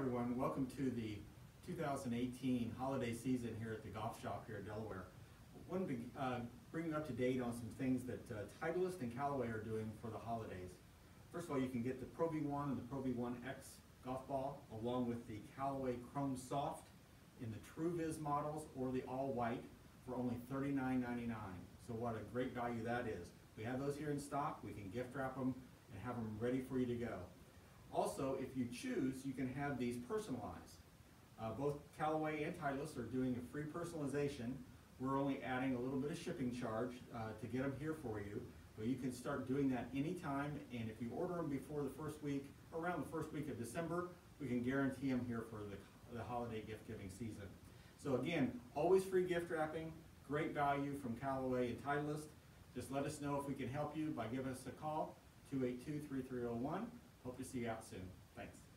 everyone. Welcome to the 2018 holiday season here at the golf shop here in Delaware. I wanted to uh, bring you up to date on some things that uh, Titleist and Callaway are doing for the holidays. First of all, you can get the Pro V1 and the Pro V1X golf ball along with the Callaway Chrome Soft in the Truvis models or the all white for only $39.99. So what a great value that is. We have those here in stock. We can gift wrap them and have them ready for you to go. Also, if you choose, you can have these personalized. Uh, both Callaway and Titleist are doing a free personalization. We're only adding a little bit of shipping charge uh, to get them here for you. But you can start doing that anytime, and if you order them before the first week, around the first week of December, we can guarantee them here for the, the holiday gift giving season. So again, always free gift wrapping, great value from Callaway and Titleist. Just let us know if we can help you by giving us a call, 282-3301. Hope to see you out soon. Thanks.